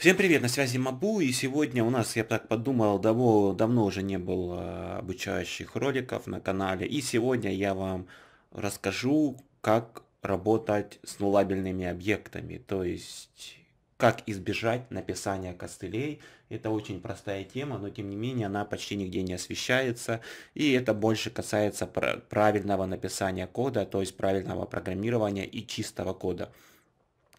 Всем привет, на связи Мабу, и сегодня у нас, я так подумал, давно, давно уже не было обучающих роликов на канале, и сегодня я вам расскажу, как работать с нулабельными объектами, то есть как избежать написания костылей. Это очень простая тема, но тем не менее она почти нигде не освещается, и это больше касается правильного написания кода, то есть правильного программирования и чистого кода.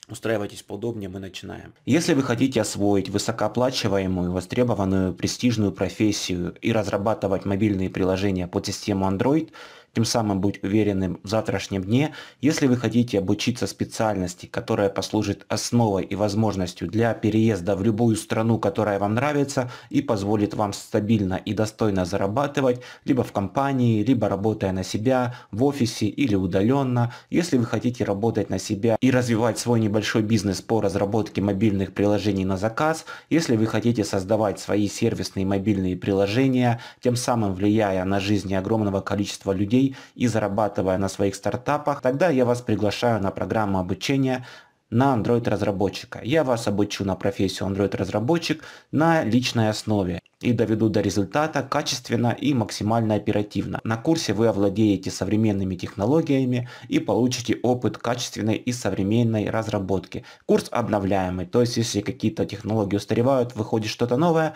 Устраивайтесь поудобнее, мы начинаем. Если вы хотите освоить высокооплачиваемую, востребованную, престижную профессию и разрабатывать мобильные приложения под систему Android, тем самым быть уверенным в завтрашнем дне, если вы хотите обучиться специальности, которая послужит основой и возможностью для переезда в любую страну, которая вам нравится и позволит вам стабильно и достойно зарабатывать, либо в компании, либо работая на себя, в офисе или удаленно, если вы хотите работать на себя и развивать свой небольшой бизнес по разработке мобильных приложений на заказ, если вы хотите создавать свои сервисные мобильные приложения, тем самым влияя на жизни огромного количества людей, людей и зарабатывая на своих стартапах, тогда я вас приглашаю на программу обучения на Android разработчика. Я вас обучу на профессию Android разработчик на личной основе и доведу до результата качественно и максимально оперативно. На курсе вы овладеете современными технологиями и получите опыт качественной и современной разработки. Курс обновляемый, то есть если какие-то технологии устаревают, выходит что-то новое,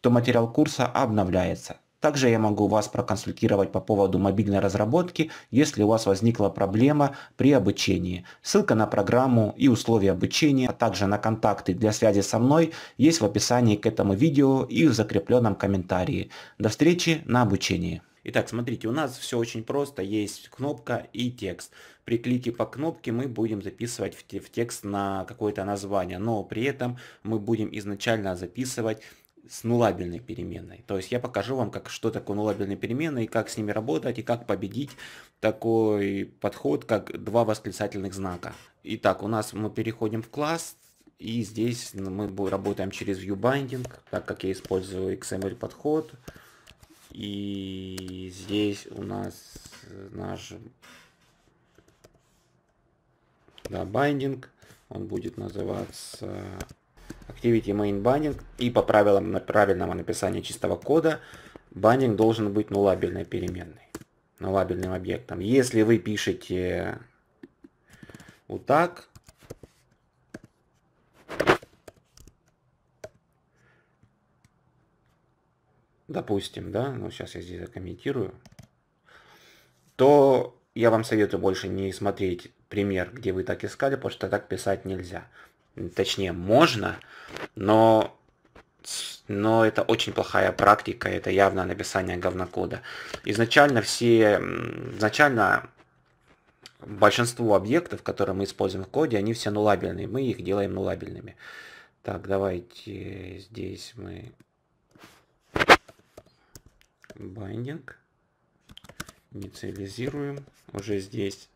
то материал курса обновляется. Также я могу вас проконсультировать по поводу мобильной разработки, если у вас возникла проблема при обучении. Ссылка на программу и условия обучения, а также на контакты для связи со мной есть в описании к этому видео и в закрепленном комментарии. До встречи на обучении. Итак, смотрите, у нас все очень просто. Есть кнопка и текст. При клике по кнопке мы будем записывать в текст на какое-то название, но при этом мы будем изначально записывать с нулабельной переменной. То есть я покажу вам, как, что такое нулабельные переменные, как с ними работать и как победить такой подход, как два восклицательных знака. Итак, у нас мы переходим в класс, и здесь мы работаем через ViewBinding, так как я использую XML подход. И здесь у нас наш да, binding, он будет называться Activity Main Binding и по правилам правильного написания чистого кода binding должен быть нулабельной переменной, нулабельным объектом. Если вы пишете вот так, допустим, да, ну сейчас я здесь закомментирую, то я вам советую больше не смотреть пример, где вы так искали, потому что так писать нельзя. Точнее, можно, но, но это очень плохая практика, это явно написание говнокода. Изначально все, изначально большинство объектов, которые мы используем в коде, они все нулабельные, мы их делаем нулабельными. Так, давайте здесь мы binding инициализируем уже здесь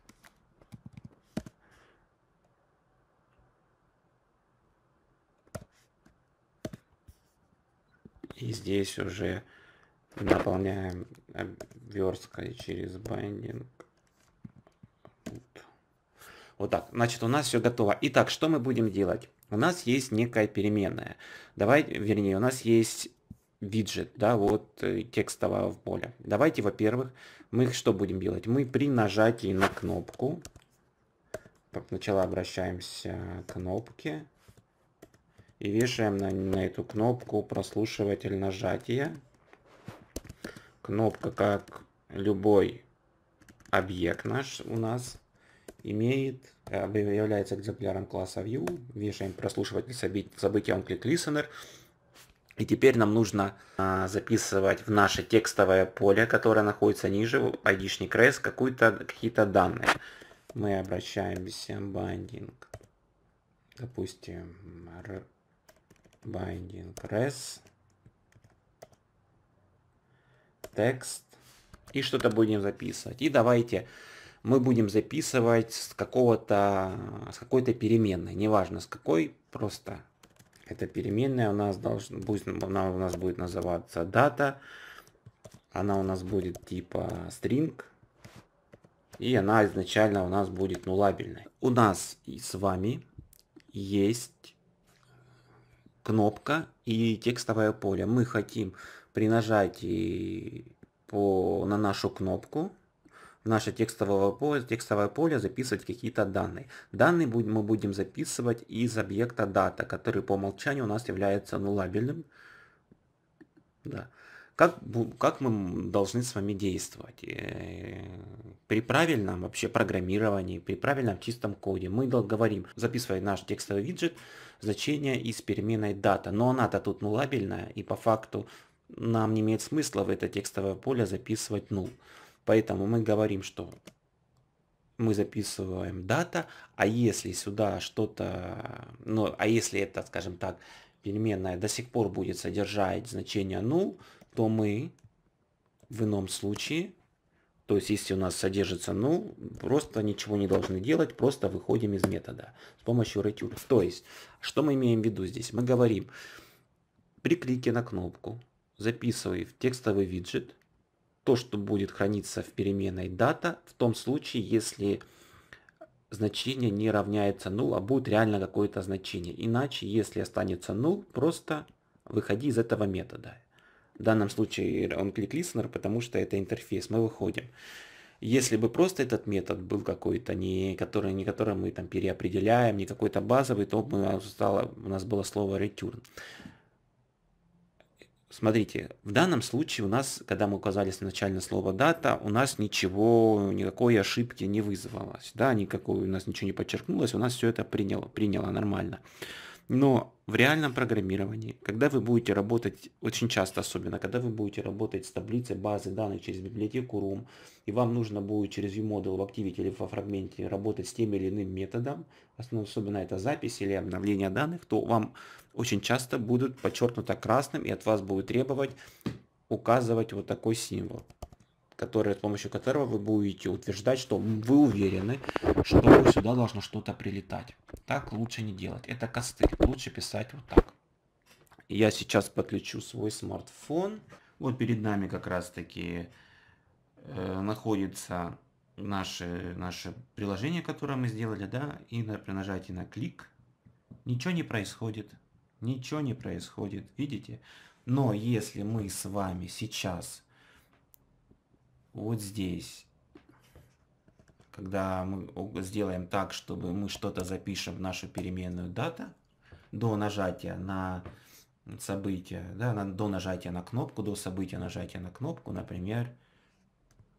И здесь уже наполняем версткой через байдинг. Вот так. Значит, у нас все готово. Итак, что мы будем делать? У нас есть некая переменная. Давай, вернее, у нас есть виджет, да, вот э, текстового в поле. Давайте, во-первых, мы что будем делать? Мы при нажатии на кнопку, сначала обращаемся к кнопке, и вешаем на, на эту кнопку прослушиватель нажатия. Кнопка, как любой объект наш у нас, имеет, является экземпляром класса View. Вешаем прослушиватель события on click listener. И теперь нам нужно а, записывать в наше текстовое поле, которое находится ниже, айдишник res, какие-то данные. Мы обращаемся binding, допустим, binding. Res. Текст. И что-то будем записывать. И давайте мы будем записывать с какого-то с какой-то переменной, неважно с какой, просто эта переменная. У нас должна будет, она у нас будет называться дата, она у нас будет типа string, и она изначально у нас будет нулабельной. У нас и с вами есть кнопка и текстовое поле. Мы хотим при нажатии по, на нашу кнопку в наше текстовое поле, текстовое поле записывать какие-то данные. Данные мы будем записывать из объекта дата, который по умолчанию у нас является нулабельным. Да. Как, как мы должны с вами действовать? Э, при правильном вообще программировании, при правильном чистом коде мы говорим, записывая наш текстовый виджет, значение из переменной дата. Но она-то тут нулабельная, и по факту нам не имеет смысла в это текстовое поле записывать нул. Поэтому мы говорим, что мы записываем дата, а если сюда что-то, ну, а если это, скажем так, переменная до сих пор будет содержать значение null, то мы в ином случае, то есть если у нас содержится null, просто ничего не должны делать, просто выходим из метода с помощью return. То есть, что мы имеем в виду здесь? Мы говорим, при клике на кнопку, записывай в текстовый виджет то, что будет храниться в переменной дата, в том случае, если значение не равняется null, а будет реально какое-то значение. Иначе, если останется null, просто выходи из этого метода. В данном случае он click listener, потому что это интерфейс. Мы выходим. Если бы просто этот метод был какой-то, не который, не который мы там переопределяем, не какой-то базовый, то мы, стало, у нас было слово return. Смотрите, в данном случае у нас, когда мы указали начальное слово дата, у нас ничего, никакой ошибки не вызвалось, да, никакой, у нас ничего не подчеркнулось, у нас все это приняло, приняло нормально. Но в реальном программировании, когда вы будете работать, очень часто особенно, когда вы будете работать с таблицей базы данных через библиотеку RUM, и вам нужно будет через ViewModel в Activity или во фрагменте работать с тем или иным методом, особенно это запись или обновление данных, то вам очень часто будут подчеркнуто красным, и от вас будет требовать указывать вот такой символ который, с помощью которого вы будете утверждать, что вы уверены, что сюда должно что-то прилетать. Так лучше не делать. Это костыль. Лучше писать вот так. Я сейчас подключу свой смартфон. Вот перед нами как раз таки э, находится наше, наше приложение, которое мы сделали, да, и на, при нажатии на клик ничего не происходит. Ничего не происходит, видите? Но если мы с вами сейчас вот здесь, когда мы сделаем так, чтобы мы что-то запишем в нашу переменную дата, до нажатия на событие, да, на, до нажатия на кнопку, до события нажатия на кнопку, например,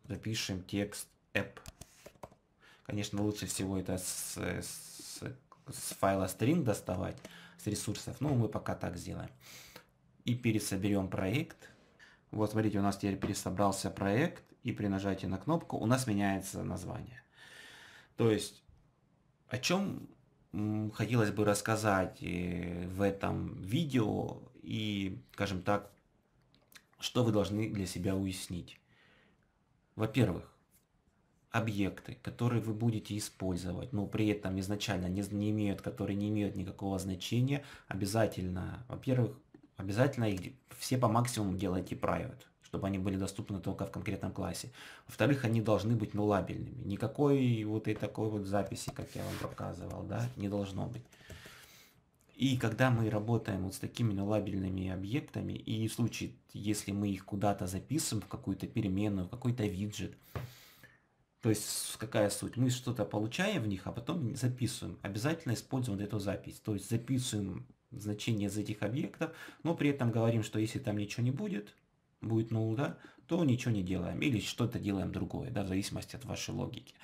запишем текст app. Конечно, лучше всего это с, с, с файла string доставать, с ресурсов, но мы пока так сделаем. И пересоберем проект. Вот, смотрите, у нас теперь пересобрался проект и при нажатии на кнопку у нас меняется название. То есть, о чем хотелось бы рассказать э, в этом видео и, скажем так, что вы должны для себя уяснить. Во-первых, объекты, которые вы будете использовать, но при этом изначально не, не имеют, которые не имеют никакого значения, обязательно, во-первых, обязательно их все по максимуму делайте private чтобы они были доступны только в конкретном классе. Во-вторых, они должны быть нулабельными. Никакой вот и такой вот записи, как я вам показывал, да, не должно быть. И когда мы работаем вот с такими нулабельными объектами, и в случае, если мы их куда-то записываем, в какую-то переменную, в какой-то виджет, то есть какая суть? Мы что-то получаем в них, а потом записываем. Обязательно используем вот эту запись. То есть записываем значение из этих объектов, но при этом говорим, что если там ничего не будет, будет null, да, то ничего не делаем или что-то делаем другое, да, в зависимости от вашей логики.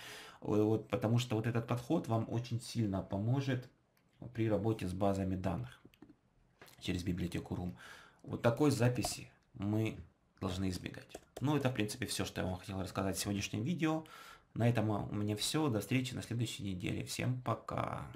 Вот, потому что вот этот подход вам очень сильно поможет при работе с базами данных через библиотеку RUM. Вот такой записи мы должны избегать. Ну, это, в принципе, все, что я вам хотел рассказать в сегодняшнем видео. На этом у меня все. До встречи на следующей неделе. Всем пока.